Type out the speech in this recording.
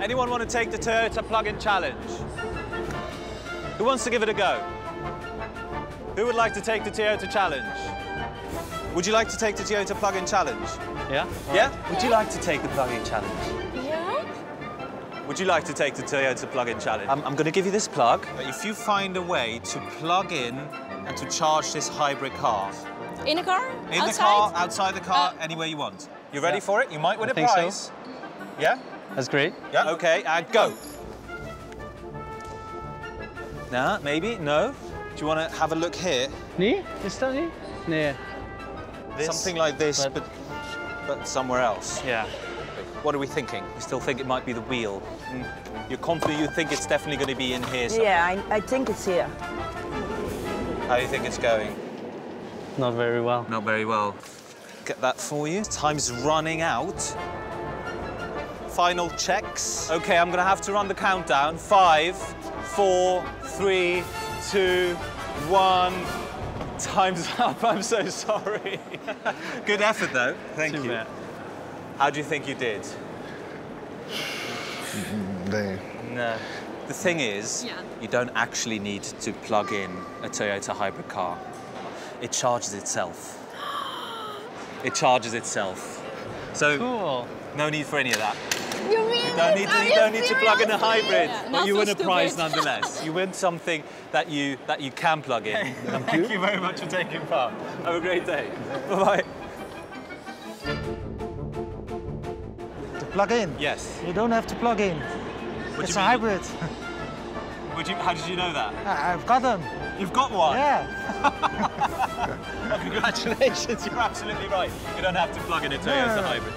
Anyone want to take the Toyota plug-in challenge? Who wants to give it a go? Who would like to take the Toyota challenge? Would you like to take the Toyota plug-in challenge? Yeah? Yeah? Would you like to take the plug-in challenge? Yeah? Would you like to take the Toyota plug-in challenge? I'm, I'm going to give you this plug. If you find a way to plug in and to charge this hybrid car, In the car? in Outside? the car, outside the car, Uh, anywhere you want. You ready Yeah. for it? You might win I a think so. prize. Yeah? That's great. Yeah. Okay, and go. Nah, maybe, no. Do you want to have a look here? Nee? Is dat niet? Nee. Something like this, but- but, but somewhere else. Yeah. What are we thinking? We still think it might be the wheel? Mm. You're confident you think it's definitely going to be in here somewhere? Yeah, I, I think it's here. How do you think it's going? Not very well. Not very well. Get that for you. Time's running out. Final checks. Okay, I'm gonna have to run the countdown. Five, four, three, two, one. Time's up. I'm so sorry. Good effort, though. Thank Too you. bad. How do you think you did? Mm-hmm. Nee. No. The thing is, Yeah. you don't actually need to plug in a Toyota hybrid car. It charges itself. It charges itself. So Cool. no need for any of that. You mean You don't need to, you don't need to plug in a hybrid, Yeah, but not you so win a prize nonetheless. You win something that you that you can plug in. Thank you very much for taking part. Have a great day. Bye bye. To plug in. Yes. You don't have to plug in. What it's a mean? hybrid. Would you, how did you know that? I- I've got them. You've got one. Yeah. Congratulations. You're absolutely right. You don't have to plug in a Toyota No, no, no. hybrid.